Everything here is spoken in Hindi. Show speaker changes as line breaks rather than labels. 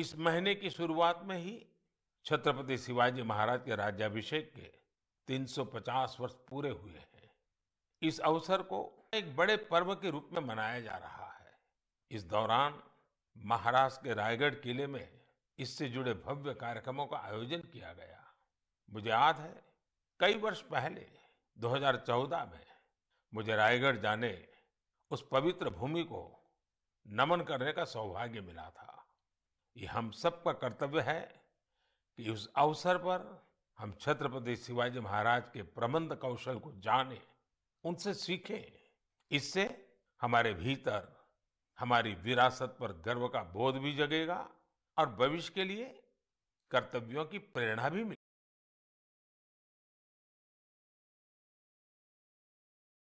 इस महीने की शुरुआत में ही छत्रपति शिवाजी महाराज के राज्याभिषेक के 350 वर्ष पूरे हुए हैं। इस अवसर को एक बड़े पर्व के रूप में मनाया जा रहा है। इस दौरान महाराष्ट्र के रायगढ़ किले में इससे जुड़े भव्य कार्यक्रमों का आयोजन किया गया। मुझे याद है, कई वर्ष पहले 2014 में, मुझे रायगढ़ जाने उस पवित्र भूमि को नमन करने का सौभाग्य मिला था। ये हम सबका कर्तव्य है कि उस अवसर पर हम छत्रपति शिवाजी महाराज के प्रबंध कौशल को जाने, उनसे सीखें। इससे हमारे भीतर, हमारी विरासत पर गर्व का बोध भी जगेगा और भविष्य के लिए कर्तव्यों की प्रेरणा भी मिलेगी।